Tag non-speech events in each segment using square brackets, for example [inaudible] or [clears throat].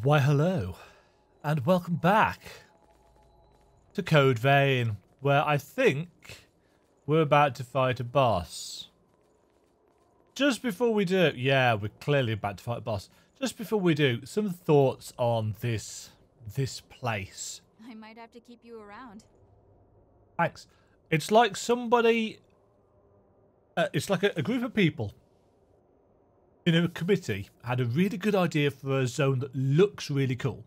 Why, hello, and welcome back to Code Vein, where I think we're about to fight a boss. Just before we do, yeah, we're clearly about to fight a boss. Just before we do, some thoughts on this this place. I might have to keep you around. Thanks. It's like somebody. Uh, it's like a, a group of people in a committee had a really good idea for a zone that looks really cool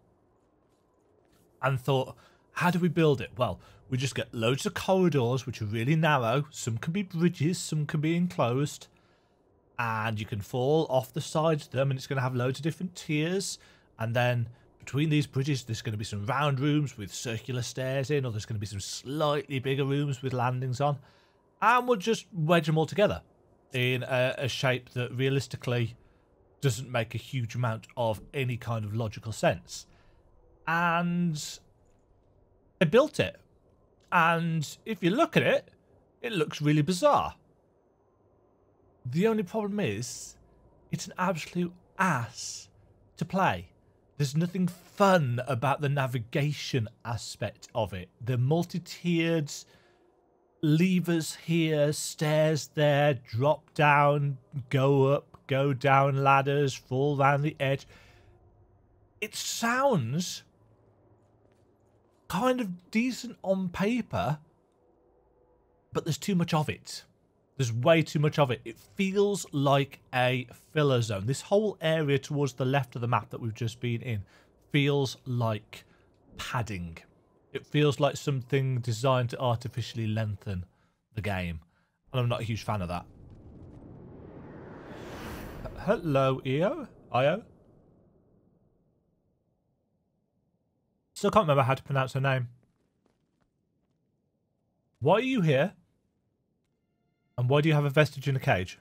and thought, how do we build it? Well, we just get loads of corridors which are really narrow. Some can be bridges, some can be enclosed. And you can fall off the sides of them, and it's going to have loads of different tiers. And then between these bridges, there's going to be some round rooms with circular stairs in, or there's going to be some slightly bigger rooms with landings on. And we'll just wedge them all together in a, a shape that realistically doesn't make a huge amount of any kind of logical sense. And they built it. And if you look at it, it looks really bizarre. The only problem is, it's an absolute ass to play. There's nothing fun about the navigation aspect of it. The multi-tiered levers here, stairs there, drop down, go up, go down ladders, fall round the edge. It sounds kind of decent on paper, but there's too much of it. There's way too much of it. It feels like a filler zone. This whole area towards the left of the map that we've just been in feels like padding. It feels like something designed to artificially lengthen the game. And I'm not a huge fan of that. Hello, Io? Io? Still can't remember how to pronounce her name. Why are you here? And why do you have a vestige in a cage?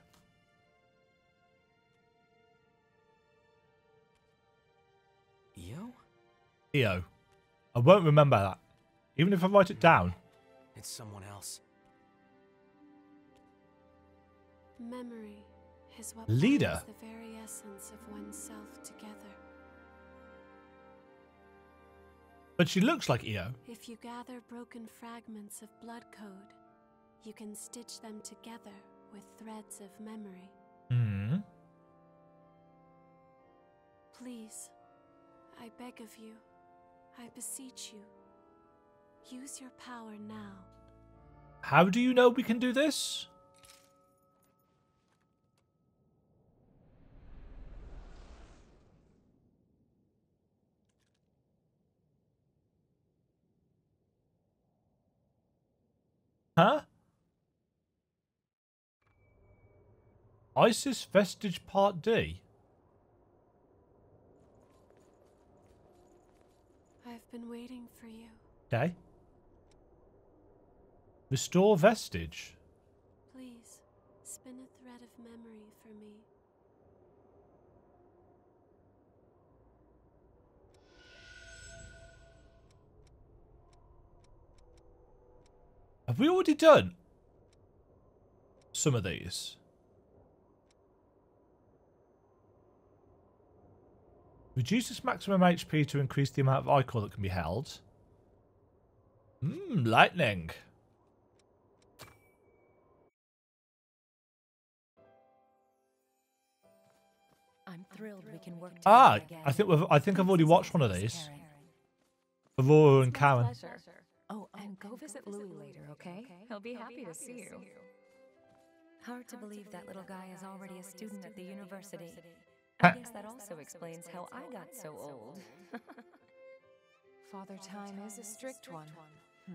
Io? Io. I won't remember that. Even if I write it down. It's someone else. Memory is what Leader? the very essence of oneself together. But she looks like Io. If you gather broken fragments of blood code, you can stitch them together with threads of memory. Hmm. Please, I beg of you, I beseech you, use your power now. How do you know we can do this? Huh? ISIS Vestige Part D? I've been waiting for you. Okay. Restore Vestige. Please, spin a thread of memory for me. Have we already done some of these? Reduces maximum HP to increase the amount of ichor that can be held. Mmm, lightning. Thrilled we can work together Ah, again. I think we've, I think I've already watched one of these. Karen. Aurora and Karen. Pleasure. Oh, and go visit Louis later, okay? He'll be happy to see you. Hard to believe that little guy is already a student at the university. I guess that also explains how I got so old. [laughs] Father Time is a strict one. Hmm.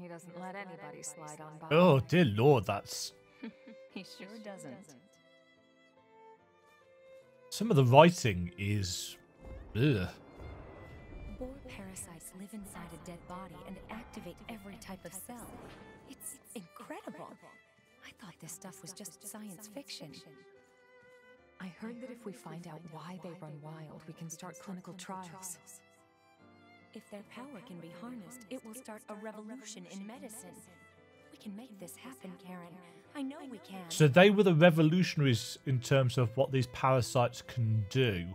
He doesn't let anybody slide on by. Oh dear lord, that's [laughs] he sure doesn't. Some of the writing is. Ugh. BOR parasites live inside a dead body and activate every type of cell. It's incredible. I thought this stuff was just science fiction. I heard that if we find out why they run wild, we can start clinical trials. If their power can be harnessed, it will start a revolution in medicine. We can make this happen, Karen. I know we can. So they were the revolutionaries in terms of what these parasites can do.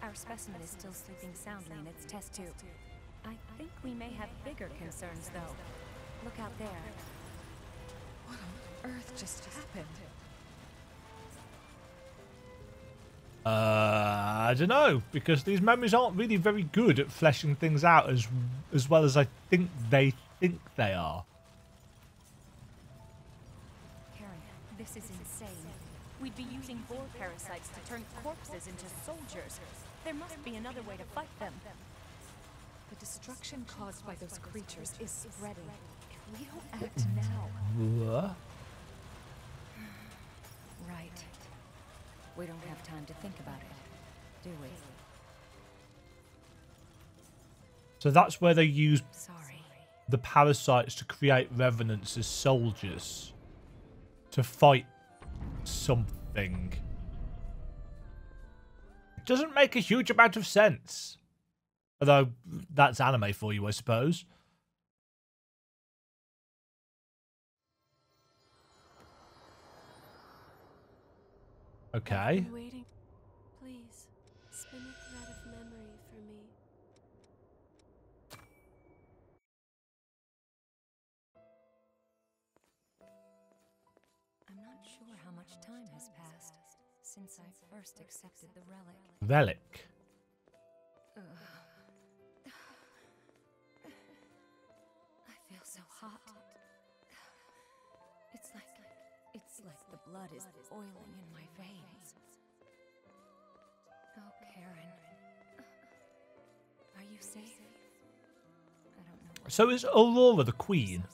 Our specimen is still sleeping soundly in its test tube. I think we may have bigger concerns, though. Look out there. What on earth just happened? Uh, I don't know because these memories aren't really very good at fleshing things out as as well as I think they think they are. Karen, this is insane. We'd be using BOR parasites to turn corpses into soldiers. There must be another way to fight them. The destruction caused by those creatures is spreading. If we don't act now, What? Right. We don't have time to think about it, do we? So that's where they use Sorry. the parasites to create revenants as soldiers to fight something. It doesn't make a huge amount of sense. Although that's anime for you, I suppose. Okay. I've been waiting. Please, spin a thread of memory for me. I'm not sure how much time has passed since I first accepted the relic. Relic. [sighs] I feel so hot. [sighs] It's like it's like the blood is boiling in my veins. Oh, Karen. Are you safe? I don't know. So is Aurora the queen?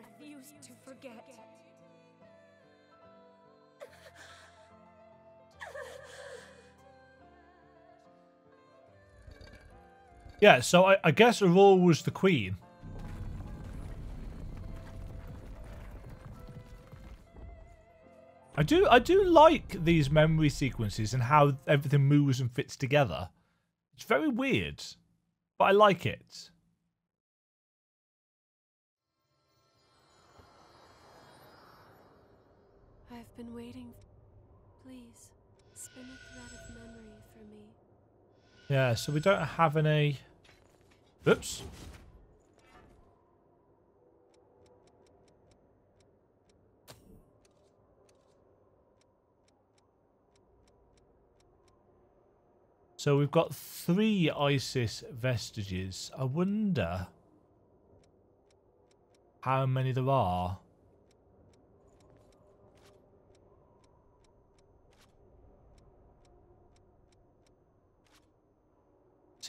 Refuse to forget. Yeah, so I, I guess Aurora was the queen. I do I do like these memory sequences and how everything moves and fits together. It's very weird, but I like it. I've been waiting. Please, spin a thread of memory for me. Yeah, so we don't have any. Oops. So we've got three ISIS vestiges. I wonder how many there are.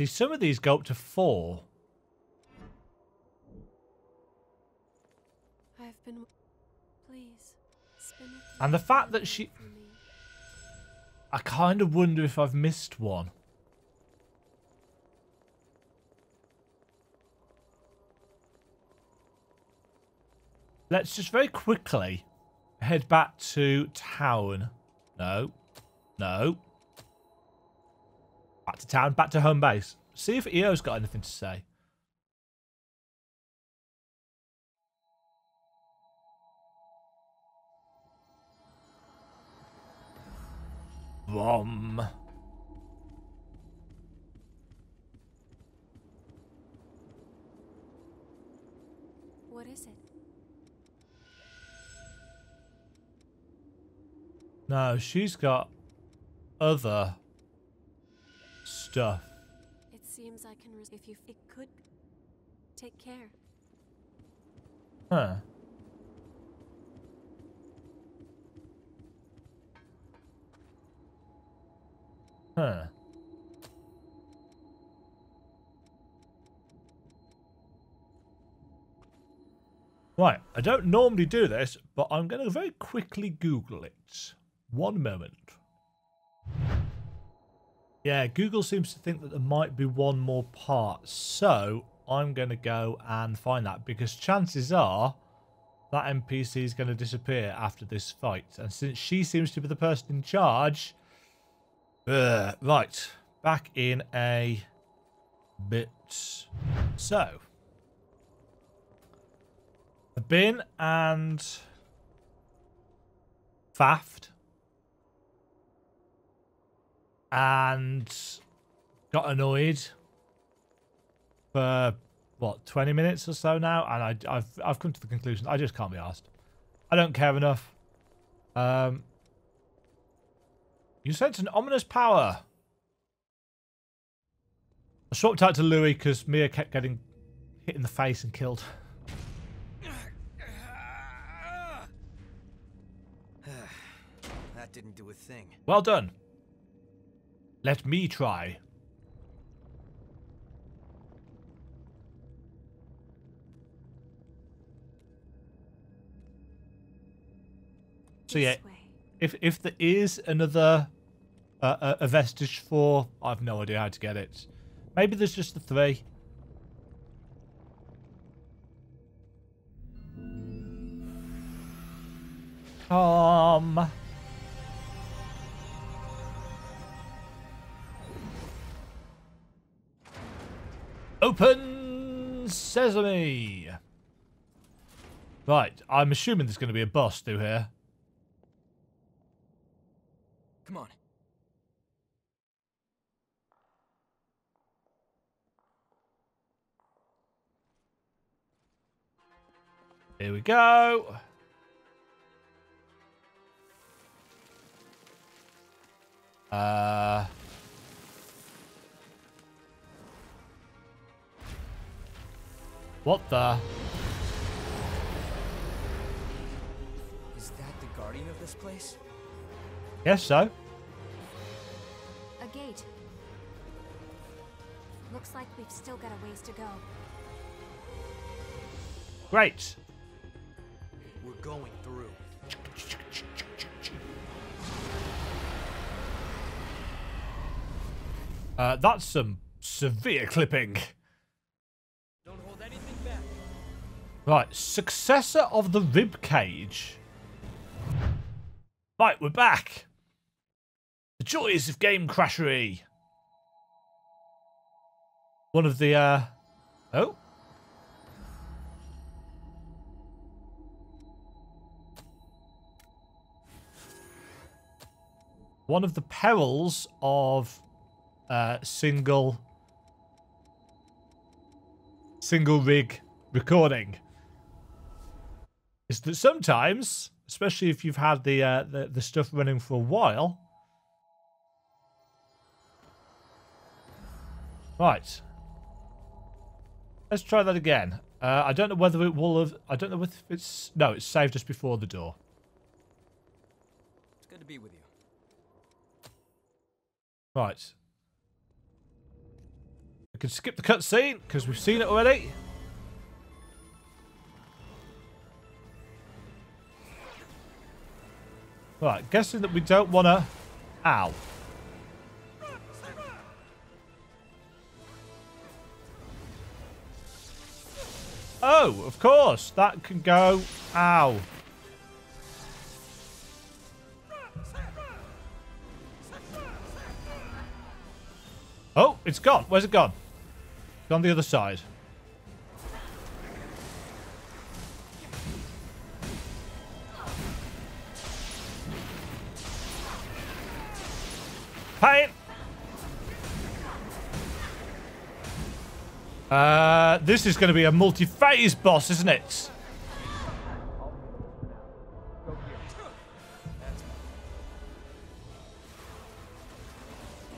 See, some of these go up to four. I've been. Please, spin And the fact that she... I kind of wonder if I've missed one. Let's just very quickly head back to town. No. No. Back to town, back to home base. See if Io's got anything to say. Bomb. What is it? No, she's got other stuff. It seems I can. If you. It could. Take care. Huh. Huh. Right, I don't normally do this, but I'm going to very quickly Google it. One moment. Yeah, Google seems to think that there might be one more part, so I'm going to go and find that because chances are that NPC is going to disappear after this fight. And since she seems to be the person in charge... Uh, right, back in a bit. So, the bin and faffed and got annoyed for what 20 minutes or so now? And I, have I've come to the conclusion I just can't be asked. I don't care enough. Um you sense an ominous power. I swapped out to Louis because Mia kept getting hit in the face and killed. [sighs] That didn't do a thing. well done let me try So yeah, if if there is another uh, a, a vestige for, I've no idea how to get it. Maybe there's just the three. Um. Open sesame. Right, I'm assuming there's going to be a boss through here. Come on. Here we go. Uh. What the? Is that the guardian of this place? Yes, so. A gate. Looks like we've still got a ways to go. Great. We're going through. Uh, that's some severe clipping. Right, successor of the rib cage. Right, we're back. The joys of game crashery. One of the uh oh. One of the perils of uh single single rig recording is that sometimes, especially if you've had the uh, the, the stuff running for a while. Right. Let's try that again. Uh, I don't know whether it will have. I don't know if it's. No, it's saved just before the door. It's good to be with you. Right. We can skip the cutscene because we've seen it already. Right, guessing that we don't want to... Ow. Oh, of course. That can go... Ow. Oh, it's gone. Where's it gone? Gone the other side. Pain. Uh, this is going to be a multi-phase boss, isn't it?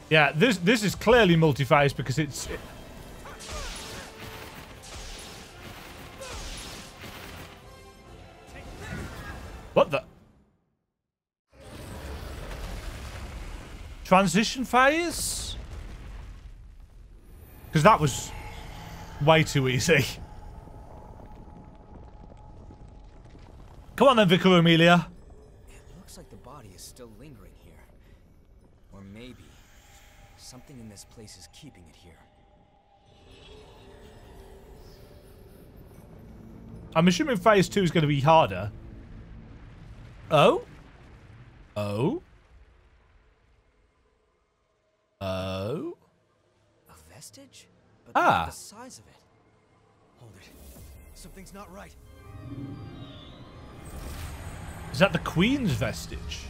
Yeah, this this is clearly multi-phase because it's. Transition phase? Because that was way too easy. Come on then, Vicar Amelia. It looks like the body is still lingering here. Or maybe something in this place is keeping it here. I'm assuming phase two is going to be harder. Oh? Oh? Oh? A vestige? But Ah. the size of it. Hold it. Something's not right. Is that the Queen's vestige?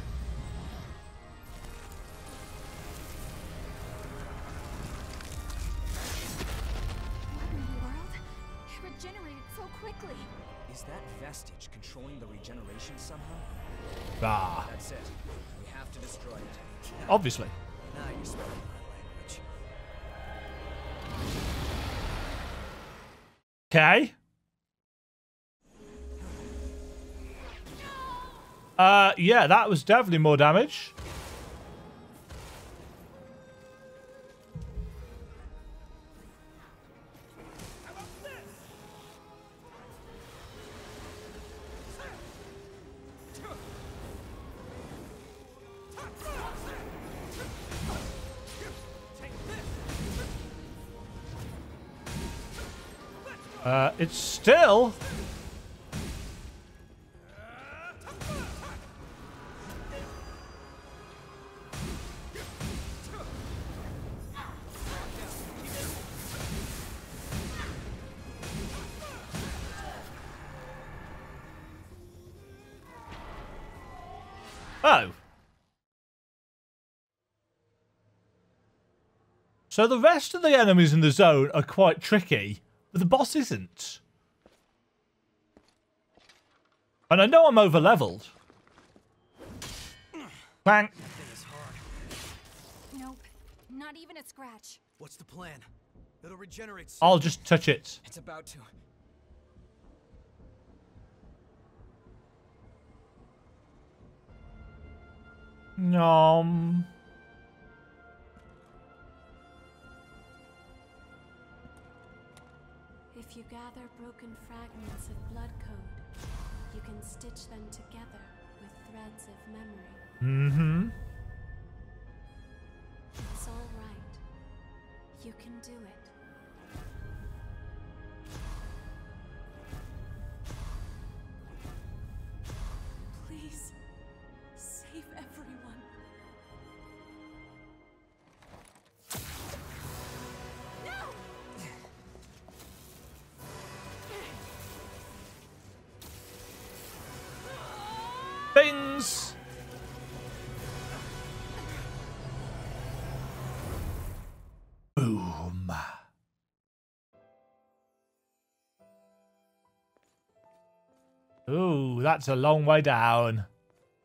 What in the world? It regenerated so quickly. Is that vestige controlling the regeneration somehow? Ah, That's it. We have to destroy it. obviously. Now you're speaking my language. Okay. Uh, yeah, that was definitely more damage. So the rest of the enemies in the zone are quite tricky, but the boss isn't. And I know I'm over leveled. Clank. Nope. Not even a scratch. What's the plan? It'll regenerate soon. I'll just touch it. It's about to. Nom. Gather broken fragments of blood code, you can stitch them together with threads of memory. Mm-hmm. It's all right. You can do it. Ooh, that's a long way down.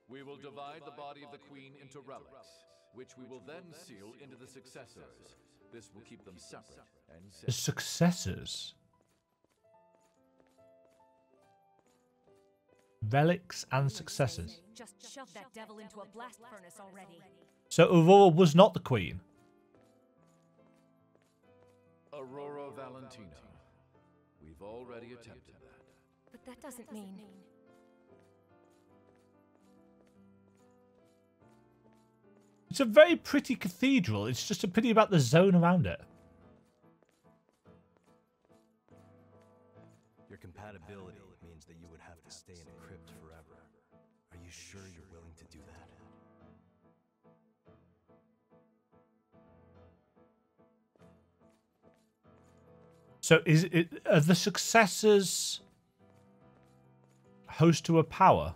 We will divide the body of the queen into relics, which we will then seal into the successors. This will keep them separate and The successors. Relics and successors. Just shove that devil into a blast furnace already. So Aurora was not the queen. Aurora Valentina. We've already attempted that. Doesn't mean. It's a very pretty cathedral. It's just a pity about the zone around it. Your compatibility means that you would have to stay in a crypt forever. Are you sure you're willing to do that? So is it are the successors host to a power?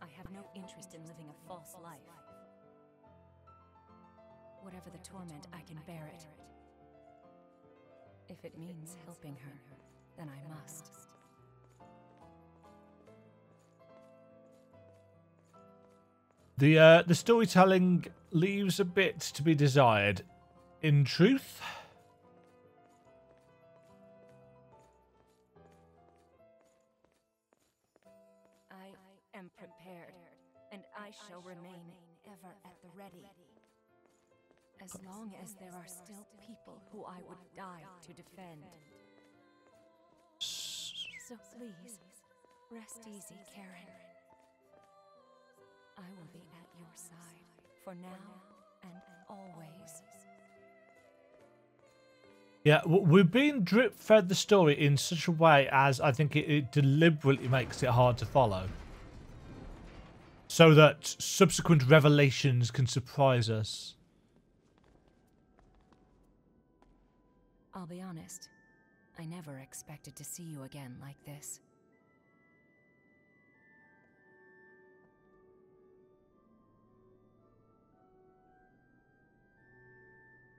I have no interest in living a false life. Whatever the torment, I can bear it. If it means helping her, then I must. The uh, the storytelling leaves a bit to be desired. In truth, shall remain ever at the ready. As long as there are still people who I would die to defend. So please, Rest easy, Karen. I will be at your side for now and always. Yeah, we're being drip fed the story in such a way as I think it, it deliberately makes it hard to follow. So that subsequent revelations can surprise us. I'll be honest, I never expected to see you again like this.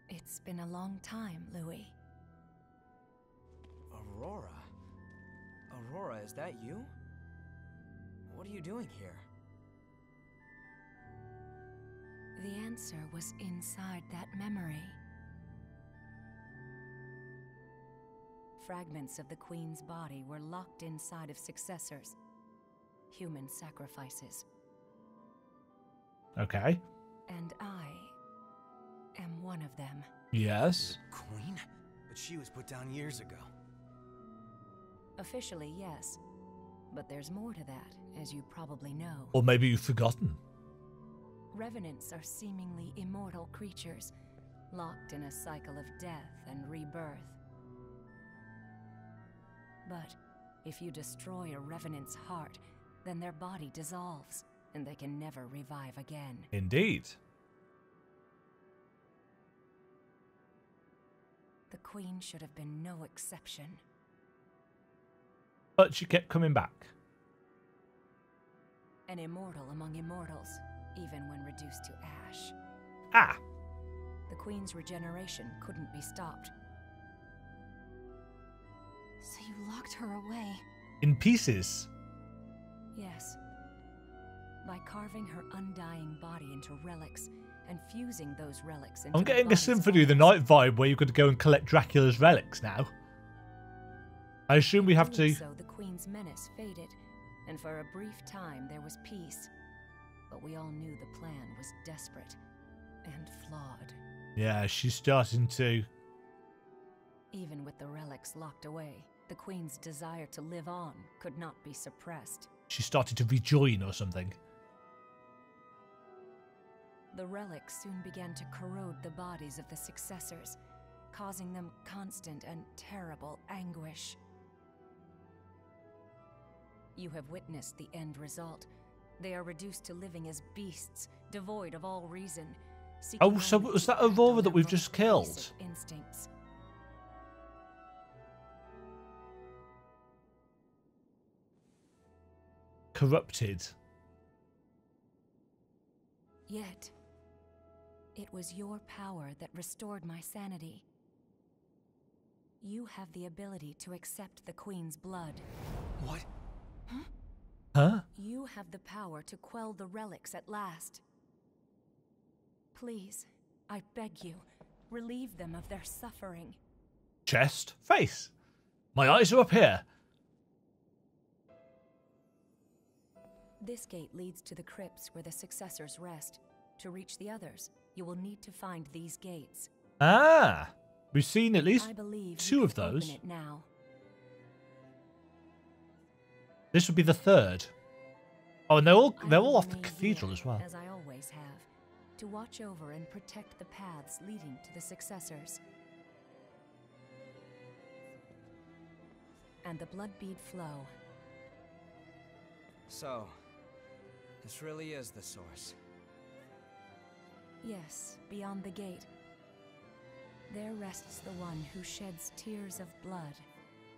It's been a long time, Louis. Aurora? Aurora, is that you? What are you doing here? The answer was inside that memory. Fragments of the Queen's body were locked inside of successors. Human sacrifices. Okay. And I am one of them. Yes. Queen? But she was put down years ago. Officially, yes. But there's more to that, as you probably know. Or maybe you've forgotten. Revenants are seemingly immortal creatures, locked in a cycle of death and rebirth. But if you destroy a Revenant's heart, then their body dissolves, and they can never revive again. Indeed. The Queen should have been no exception. But she kept coming back. An immortal among immortals, even when reduced to ash. Ah! The Queen's regeneration couldn't be stopped. So you locked her away. In pieces. Yes. By carving her undying body into relics and fusing those relics into I'm getting a Symphony of the. Night vibe where got to go and collect Dracula's relics now. I assume we have to. So the Queen's menace faded, and for a brief time there was peace. But we all knew the plan was desperate and flawed. Yeah, she's starting to. Even with the relics locked away, the Queen's desire to live on could not be suppressed. She started to rejoin or something. The relics soon began to corrode the bodies of the successors, causing them constant and terrible anguish. You have witnessed the end result. They are reduced to living as beasts, devoid of all reason. seeking Oh, so only was that act on Aurora that we've just killed? Instincts. Corrupted. Yet, it was your power that restored my sanity. You have the ability to accept the Queen's blood. What? Huh? You have the power to quell the relics at last. Please, I beg you, relieve them of their suffering. Chest. Face. My eyes are up here. This gate leads to the crypts where the successors rest. To reach the others, you will need to find these gates. Ah! We've seen at least two of those. it now. This would be the third. Oh, and they're all they're all off the cathedral as well. As I always have, to watch over and protect the paths leading to the successors. And the blood bead flow. So, this really is the source. Yes, beyond the gate. There rests the one who sheds tears of blood.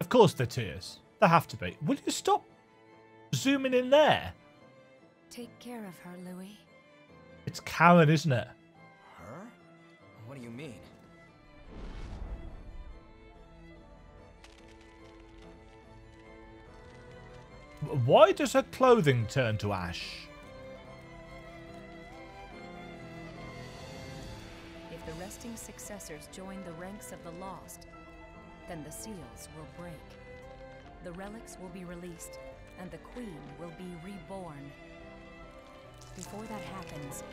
Of course, they're tears. They have to be. Will you stop zooming in there? Take care of her, Louis. It's Karen, isn't it? Her? What do you mean? Why does her clothing turn to ash? If the resting successors join the ranks of the lost, then the seals will break. The relics will be released, and the queen will be reborn. Before that happens,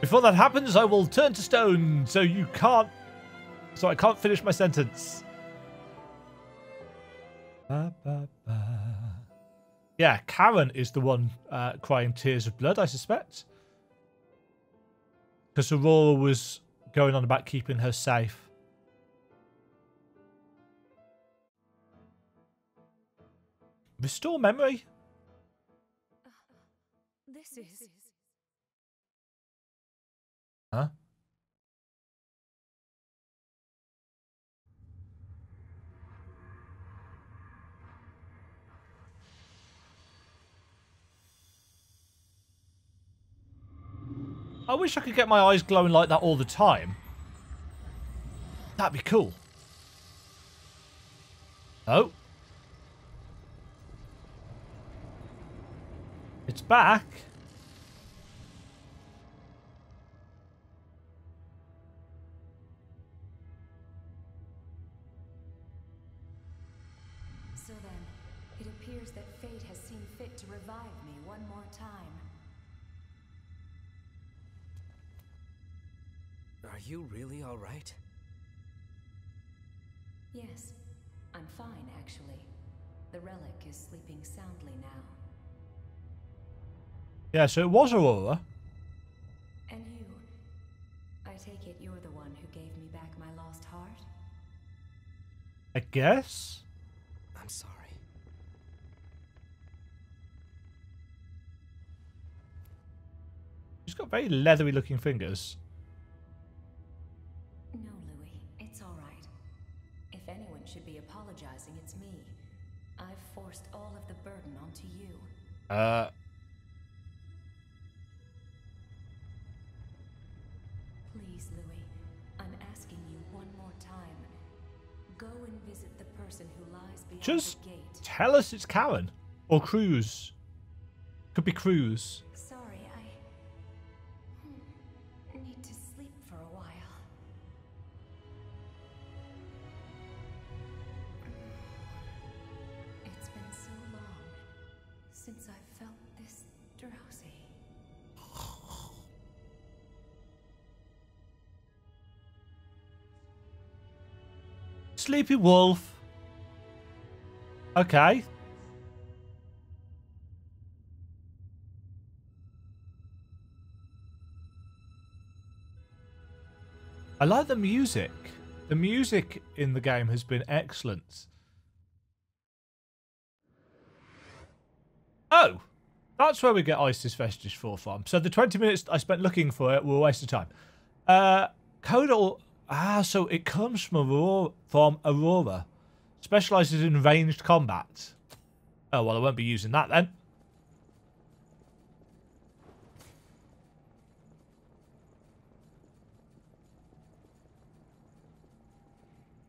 Before that happens, I will turn to stone, so you can't so I can't finish my sentence. Ba, ba, ba. Yeah, Karen is the one uh, crying tears of blood, I suspect. Because Aurora was going on about keeping her safe. Restore memory? This is. Huh? I wish I could get my eyes glowing like that all the time. That'd be cool. Oh. It's back. So then, it appears that fate has seen fit to revive me one more time. Are you really alright? Yes, I'm fine, actually. The relic is sleeping soundly now. Yeah, so it was Aurora. And you? I take it you're the one who gave me back my lost heart? I guess. I'm sorry. She's got very leathery looking fingers. No, Louis, it's all right. If anyone should be apologizing, it's me. I've forced all of the burden onto you. Uh, Please, Louis, I'm asking you one more time. Go and visit the person who lies beyond just the gate. tell us it's Karen. Or Cruz. Could be Cruz. Sorry, Sleepy Wolf. Okay. I like the music. The music in the game has been excellent. Oh, that's where we get Isis Vestige 4 from. So the 20 minutes I spent looking for it were a waste of time. Uh, Codal... Ah, so it comes from Aurora, from Aurora. Specializes in ranged combat. Oh, well, I won't be using that then.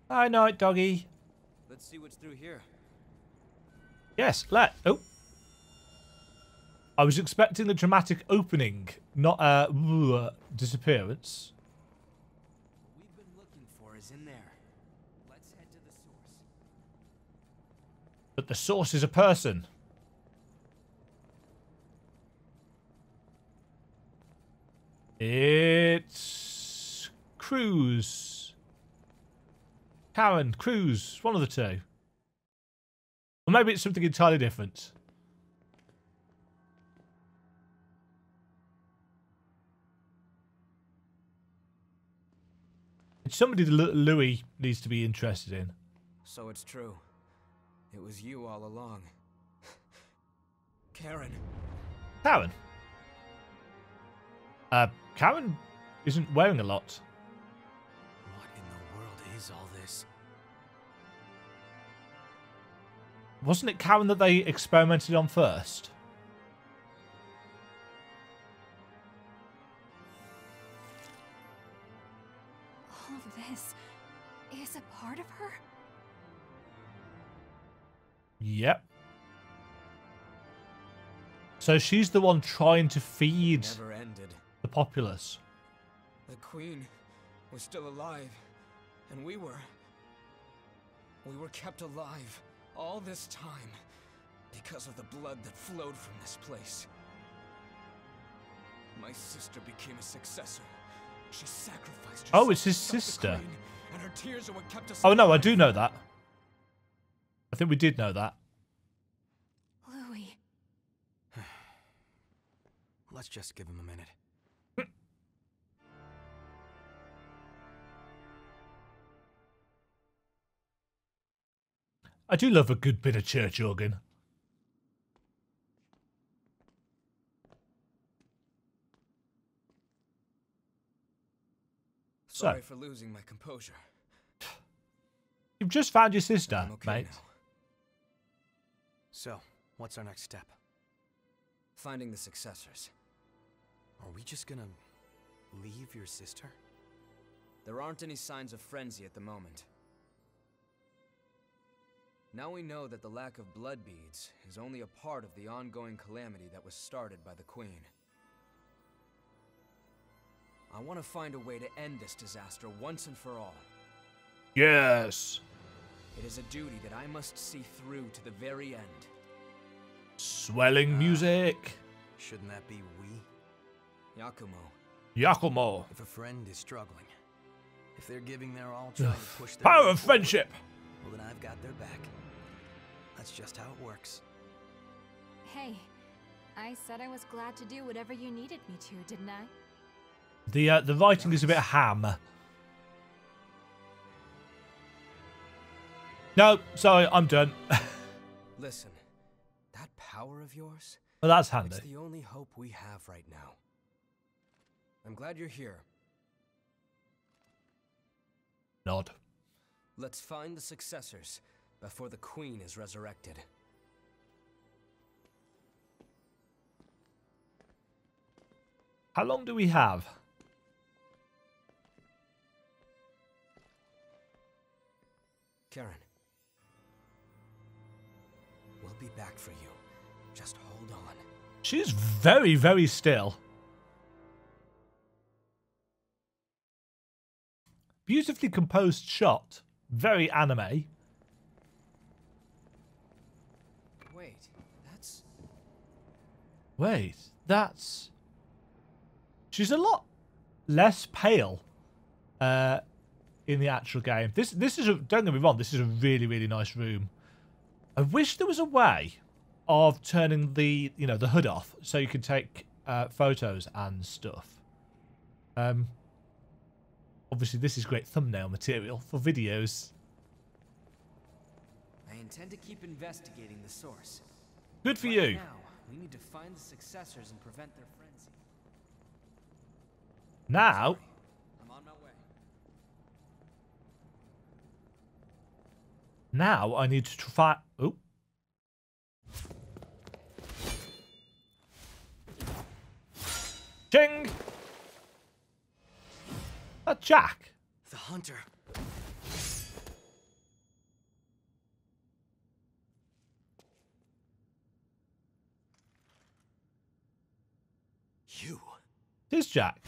Hi, night doggy. Let's see what's through here. Yes, let. Oh. I was expecting the dramatic opening, not a uh, disappearance. We've been looking for is in there. Let's head to the source. But the source is a person. It's Cruz. Karen, Cruz, one of the two. Or maybe it's something entirely different. It's somebody that Louis needs to be interested in. So it's true. It was you all along. [sighs] Karen. Karen. Uh, Karen isn't wearing a lot. What in the world is all this? Wasn't it Karen that they experimented on first? Yep. So she's the one trying to feed Never ended. the populace. The Queen was still alive, and we were. We were kept alive all this time because of the blood that flowed from this place. My sister became a successor. She sacrificed oh, herself Oh, it's his to stop the sister. Queen and her tears are what kept us Oh no, I do know that. I think we did know that. Louis. [sighs] Let's just give him a minute. [clears throat] I do love a good bit of church organ. So- Sorry for losing my composure. You've just found your sister, okay mate. now. So, what's our next step? Finding the successors. Are we just gonna leave your sister? There aren't any signs of frenzy at the moment. Now we know that the lack of blood beads is only a part of the ongoing calamity that was started by the Queen. I want to find a way to end this disaster once and for all. Yes. It is a duty that I must see through to the very end. Swelling music. Shouldn't that be we? Yakumo, Yakumo. If a friend is struggling, if they're giving their all trying to push their Power way of forward, friendship. well then I've got their back. That's just how it works. Hey, I said I was glad to do whatever you needed me to, didn't I? The uh, the writing is a bit ham. No, sorry, I'm done. listen. That power of yours, Well, that's handy. it's the only hope we have right now. I'm glad you're here. Nod. Let's find the successors before the Queen is resurrected. How long do we have? Karen. Be back for you. Just hold on. She's very, very still. Beautifully composed shot. Very anime. Wait, that's. Wait, that's. She's a lot less pale uh, in the actual game. This this is a, don't get me wrong. This is a really really nice room. I wish there was a way of turning the you know the hood off so you can take uh, photos and stuff. Um. Obviously, this is great thumbnail material for videos. I intend to keep investigating the source. Good for Right you. Now, we need to find the successors and prevent their frenzy. Now, I'm on my way. Now I need to try. Oh. Ching! A Jack. The hunter. You. Tis Jack.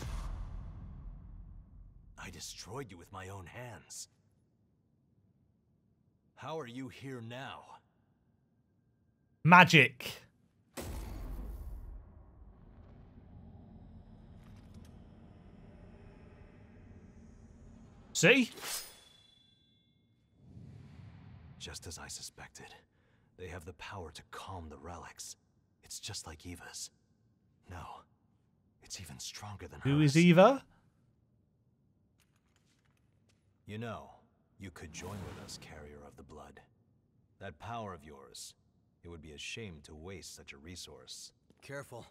I destroyed you with my own hands. How are you here now? Magic. See? Just as I suspected. They have the power to calm the relics. It's just like Eva's. No. It's even stronger than Who hers. is Eva? You know, you could join with us, Carrier of the Blood. That power of yours, it would be a shame to waste such a resource. Careful.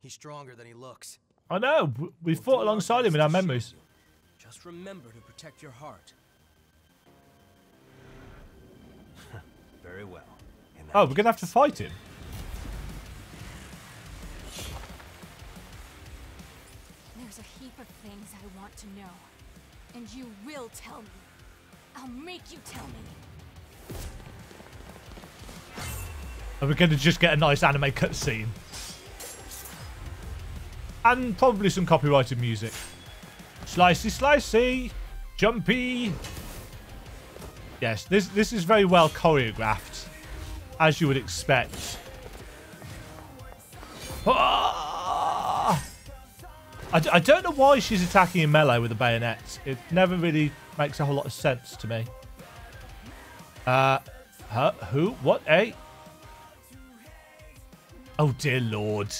He's stronger than he looks. I know. We We'll fought alongside him in our memories. Just remember to protect your heart. [laughs] Very well. Oh, we're going to have to fight him. There's a heap of things I want to know. And you will tell me. I'll make you tell me. Are we going to just get a nice anime cutscene? And probably some copyrighted music. Slicey, slicey, jumpy. Yes, this this is very well choreographed, as you would expect. Ah! I, d- I don't know why she's attacking in melee with the bayonets. It never really makes a whole lot of sense to me. Uh, her, who? What? A? Oh dear lord.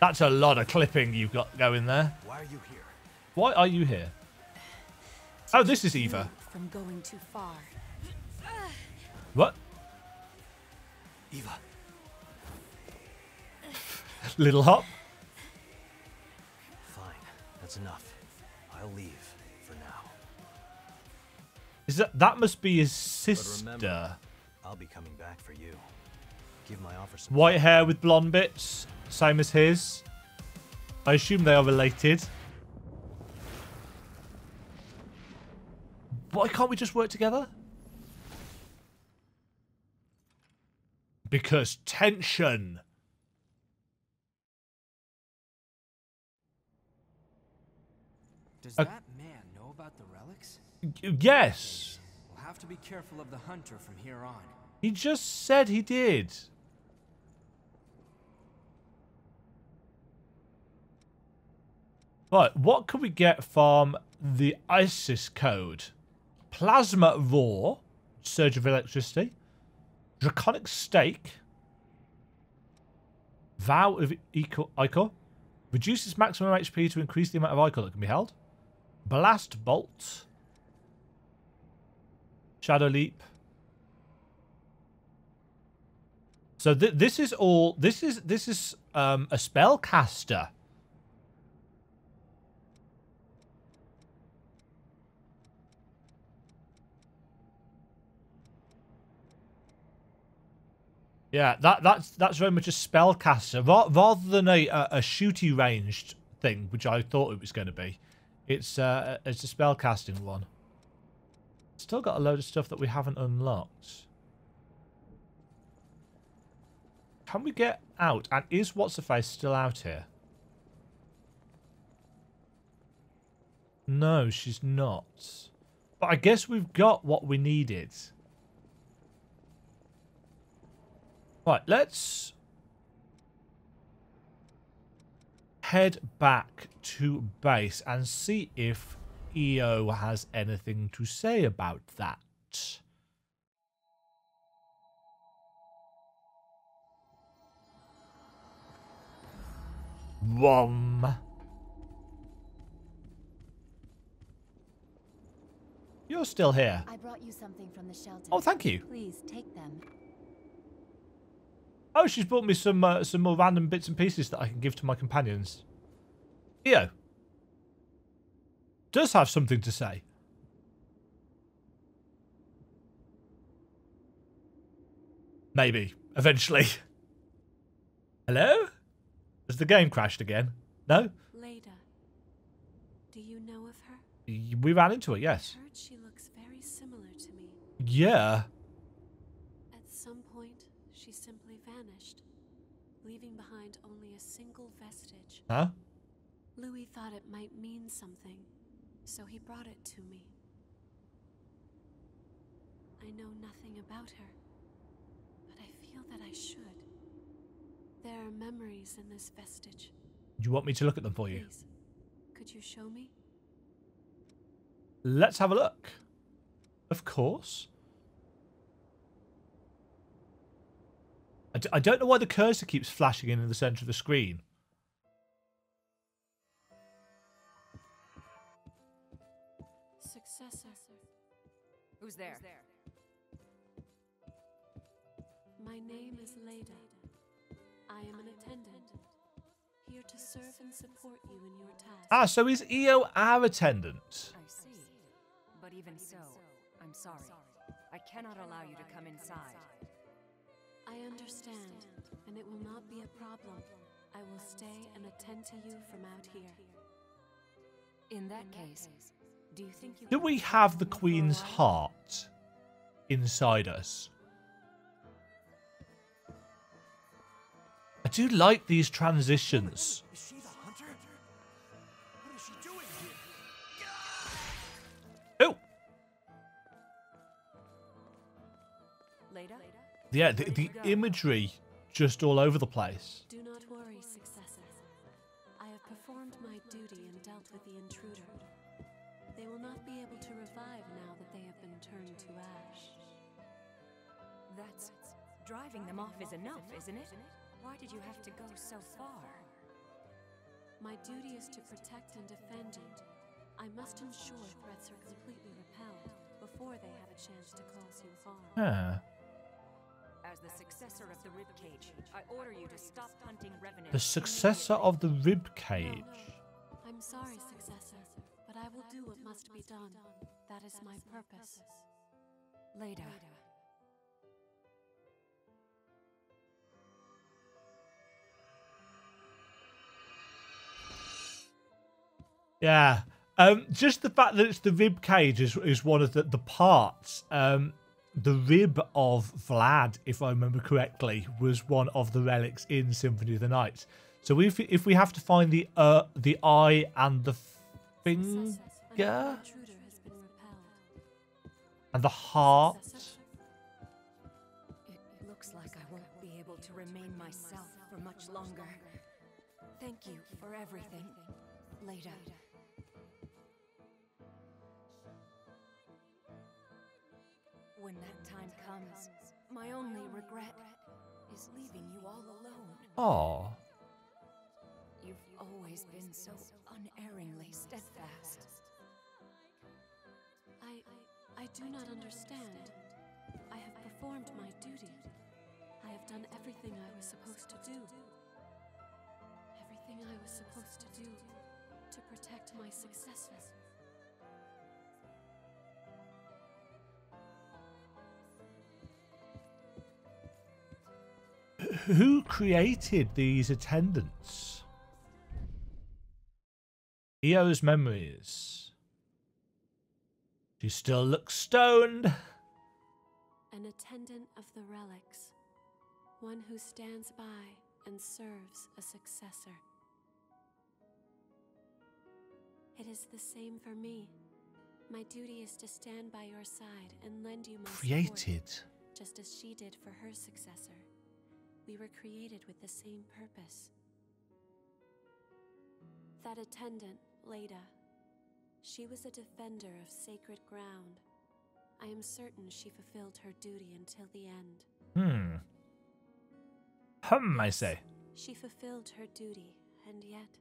That's a lot of clipping you've got going there. Why are you here? Why are you here? Oh, this is Eva. From going too far. What? Eva, Little hop? That's enough. I'll leave for now. Is that that must be his sister? remember, I'll be coming back for you. Give my offer some White hair with blonde bits, same as his. I assume they are related. Why can't we just work together? Because tension. Does that man know about the relics? Yes. We'll have to be careful of the hunter from here on. He just said he did. Right, what could we get from the ISIS code? Plasma Roar, Surge of Electricity, Draconic Stake, Vow of Ico, Ichor, reduces maximum HP to increase the amount of Ichor that can be held, Blast Bolt, Shadow Leap, So th- this is all. This is this is um, a spellcaster. Yeah, that that's that's very much a spellcaster Ra- rather than a, a a shooty ranged thing, which I thought it was going to be. It's uh it's a spellcasting one. Still got a load of stuff that we haven't unlocked. Can we get out? And is what's the face still out here? No, she's not. But I guess we've got what we needed. Right, let's head back to base and see if Io has anything to say about that. Wom. You're still here. I brought you something from the shelter. Oh, thank you. Please take them. Oh, she's brought me some uh, some more random bits and pieces that I can give to my companions. Io does have something to say. Maybe eventually. Hello? Has the game crashed again? No? Leda. Do you know of her? We ran into it, yes. Heard she looks very similar to me. Yeah. At some point, she simply vanished, leaving behind only a single vestige. Huh? Louis thought it might mean something, so he brought it to me. I know nothing about her, but I feel that I should. There are memories in this vestige. Do you want me to look at them for you? Please, could you show me? Let's have a look. Of course. I, d- I don't know why the cursor keeps flashing in, in the center of the screen. Who's there? My name is Leda. I am an attendant, here to serve and support you in your task. Ah, so is Io our attendant? I see. But even so, I'm sorry. I cannot allow you to come inside. I understand, and it will not be a problem. I will stay and attend to you from out here. In that case, do you think you Do we have the Queen's heart inside us? I do like these transitions. Is she the hunter? What is she doing here? Oh, yeah, the, the imagery just all over the place. Do not worry, successor. performed my duty and dealt with the intruder. They will not be able to revive now that they have been turned to ash. That's... driving them off is enough, isn't it? Why did you have to go so far? My duty is to protect and defend you. I must ensure threats are completely repelled before they have a chance to cause you harm. Huh. As the successor of the ribcage, I order you to stop hunting revenants. The successor of the rib cage. I'm sorry, successor, but I will do what must be done. That is my purpose. Later. Yeah. Um, just the fact that it's the rib cage is, is one of the, the parts. Um, the rib of Vlad, if I remember correctly, was one of the relics in Symphony of the Night. So if if we have to find the uh the eye and the finger and the heart, It looks like I won't be able to remain myself for much longer. Thank you for everything, Leda. When that time comes, my only regret is leaving you all alone. oh, You've always been so unerringly steadfast. I I do not understand. I have performed my duty. I have done everything I was supposed to do. Everything I was supposed to do to protect my successor. who created these attendants? Io's memories. She still looks stoned. An attendant of the relics. One who stands by and serves a successor. It is the same for me. My duty is to stand by your side and lend you my Created. support, just as she did for her successor. We were created with the same purpose. That attendant, Leda, she was a defender of sacred ground. I am certain she fulfilled her duty until the end. Hmm. Hum, I say. She fulfilled her duty, and yet.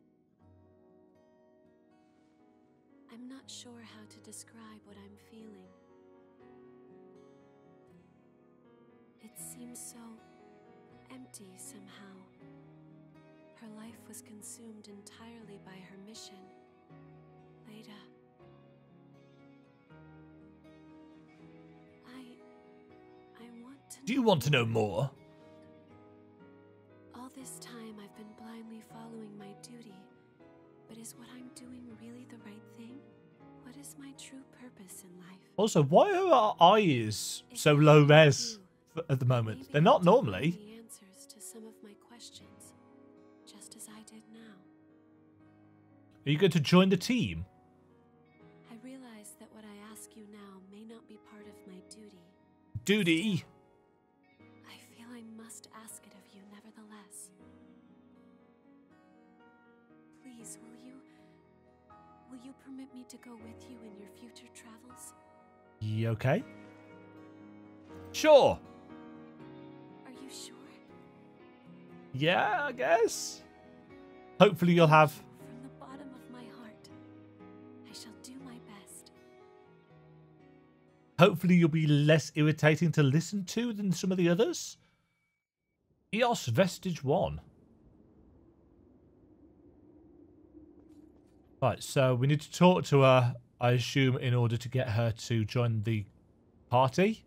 I'm not sure how to describe what I'm feeling. It seems so empty somehow. Her life was consumed entirely by her mission. Leda. I. I want to. Do you want to know more? All this time I've been blindly following my duty. But is what I'm doing really the right thing? What is my true purpose in life? Also, why are our eyes so low res at the moment? They're not normally. The answers to some of my questions, just as I did now. Are you going to join the team? Duty. I feel I must ask it of you nevertheless. Please, will you. Will you permit me to go with you in your future travels? You okay? Sure. Are you sure? Yeah, I guess. Hopefully you'll have hopefully you'll be less irritating to listen to than some of the others. Io's Vestige 1. Right, so we need to talk to her, I assume, in order to get her to join the party.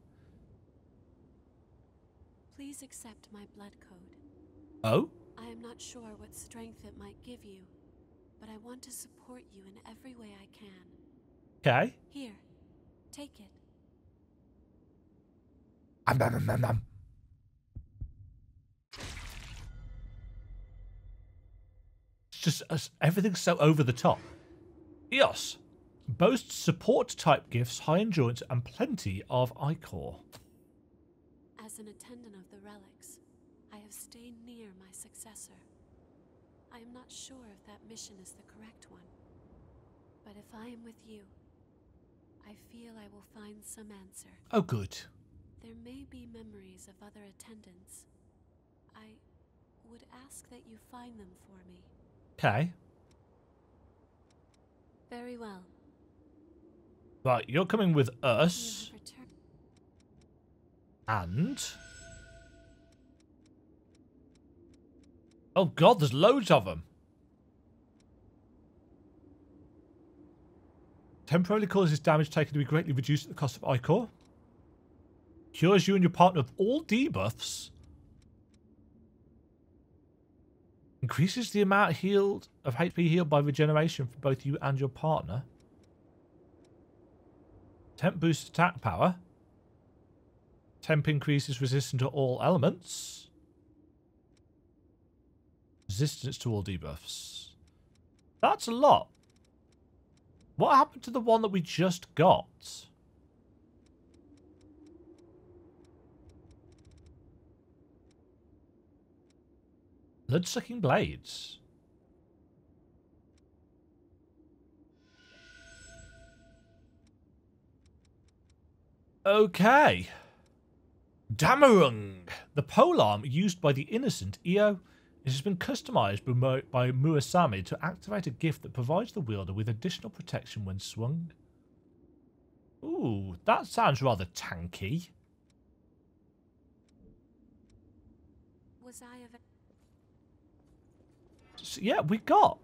Please accept my blood code. Oh? I am not sure what strength it might give you, but I want to support you in every way I can. Okay. Here, take it. Um, um, um, um, um. It's just uh, everything's so over the top. Io's boasts support type gifts, high endurance, and plenty of ichor. As an attendant of the relics, I have stayed near my successor. I am not sure if that mission is the correct one. But if I am with you, I feel I will find some answer. Oh, good. There may be memories of other attendants. I would ask that you find them for me. Okay. Very well. Right, you're coming with us. And. Oh, God, there's loads of them. Temporarily causes damage taken to be greatly reduced at the cost of Ichor. Cures you and your partner of all debuffs. Increases the amount healed of HP healed by regeneration for both you and your partner. Temp boosts attack power. Temp increases resistance to all elements. Resistance to all debuffs. That's a lot. What happened to the one that we just got? Blood-sucking blades. Okay. Damarung, the polearm used by the innocent Io. It has been customized by Mu- Murasame to activate a gift that provides the wielder with additional protection when swung. Ooh, that sounds rather tanky. Was I of S- yeah, we got.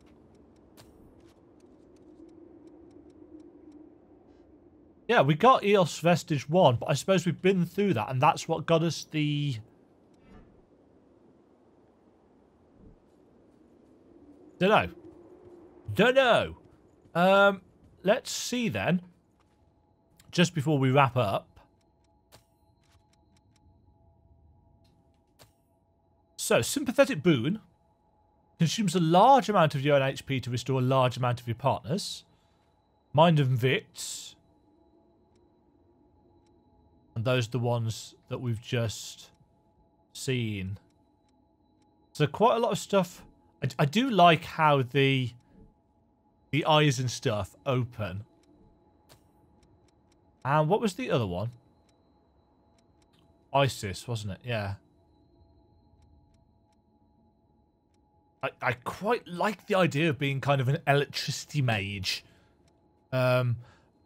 Yeah, we got Io's Vestige 1, but I suppose we've been through that, and that's what got us the... Dunno. Dunno. Um, let's see then. Just before we wrap up. So, Sympathetic Boon consumes a large amount of your own HP to restore a large amount of your partner's. Mind and Vits. And those are the ones that we've just seen. So quite a lot of stuff. I, I do like how the the eyes and stuff open. And what was the other one? Isis, wasn't it? Yeah. I, I quite like the idea of being kind of an electricity mage. Um,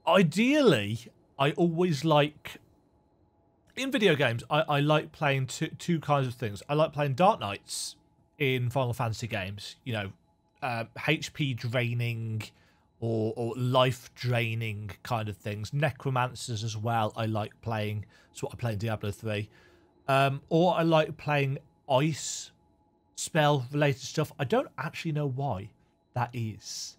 ideally, I always like in video games. I, I like playing two two kinds of things. I like playing Dark Knights in Final Fantasy games. You know, uh, HP draining or or life draining kind of things. Necromancers as well. I like playing. That's what I play in Diablo three. Um, or I like playing ice spell related stuff. I don't actually know why that is.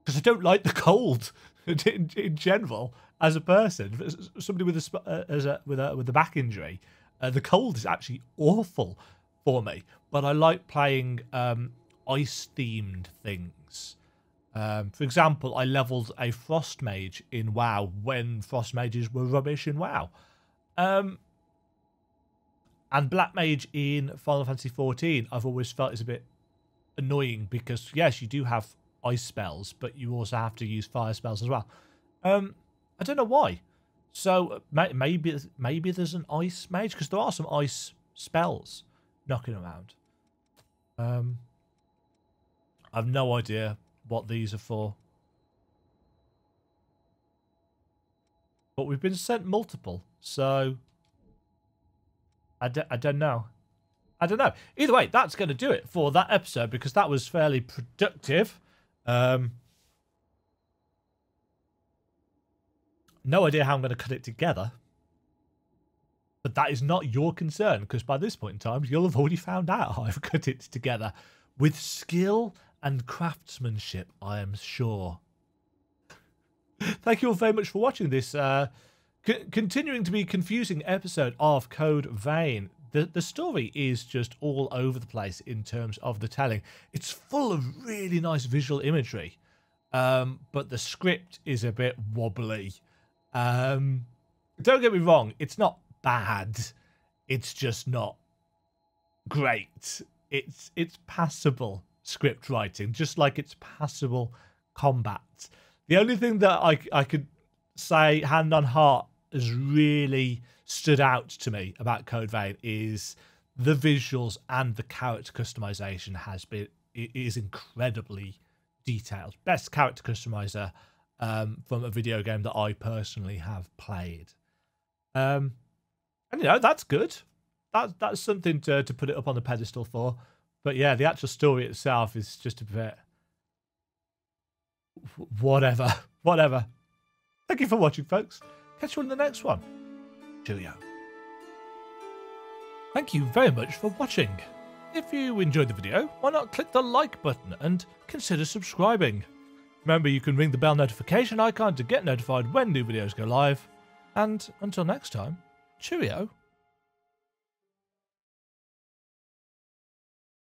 Because I don't like the cold [laughs] in, in general as a person. As Somebody with a uh, as a with a with a back injury, uh, the cold is actually awful for me. But I like playing um, ice themed things. Um, for example, I leveled a frost mage in WoW when frost mages were rubbish in WoW. Um, and Black Mage in Final Fantasy XIV, I've always felt is a bit annoying because yes, you do have ice spells, but you also have to use fire spells as well. Um, I don't know why. So maybe maybe there's an ice mage because there are some ice spells knocking around. Um, I've no idea what these are for. But we've been sent multiple, so I d- I don't know. I don't know. Either way, that's going to do it for that episode because that was fairly productive. Um, no idea how I'm going to cut it together. But that is not your concern because by this point in time, you'll have already found out how [laughs] I've cut it together with skill and craftsmanship, I am sure. [laughs] Thank you all very much for watching this uh, c- continuing to be a confusing episode of Code Vein. The, the story is just all over the place in terms of the telling. It's full of really nice visual imagery, um, but the script is a bit wobbly. Um, don't get me wrong, it's not bad. It's just not great. it's it's passable script writing, just like it's passable combat. The only thing that I I could say hand on heart has really stood out to me about Code Vein is the visuals and the character customization has been it is incredibly detailed. Best character customizer um, from a video game that I personally have played. Um, and you know that's good. That that's something to to put it up on the pedestal for. But yeah, the actual story itself is just a bit whatever, [laughs] whatever. Thank you for watching, folks. Catch you on the next one. Cheerio. Thank you very much for watching. If you enjoyed the video, why not click the like button and consider subscribing. Remember, you can ring the bell notification icon to get notified when new videos go live. And until next time, cheerio.